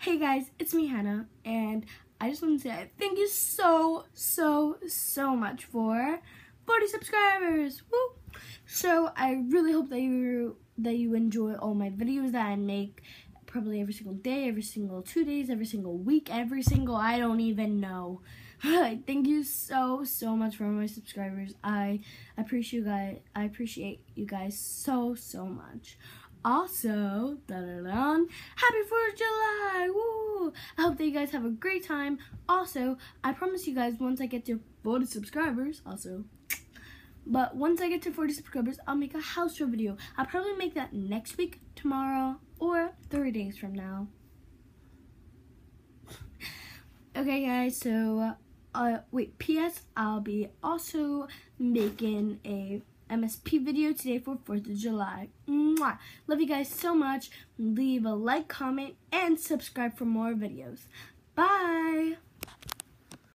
Hey guys, it's me Hannah, and I just want to say thank you so, so, so much for 40 subscribers. Woo! So I really hope that you that you enjoy all my videos that I make probably every single day, every single two days, every single week, every single I don't even know. thank you so so much for my subscribers. I appreciate you guys. I appreciate you guys so so much. Also, da -da -da, happy 4th of July! I hope that you guys have a great time. Also, I promise you guys once I get to 40 subscribers, also, but once I get to 40 subscribers, I'll make a house tour video. I'll probably make that next week, tomorrow, or three days from now. okay, guys, so, uh, wait, P.S. I'll be also making a MSP video today for 4th of July. Mwah! Love you guys so much. Leave a like, comment, and subscribe for more videos. Bye!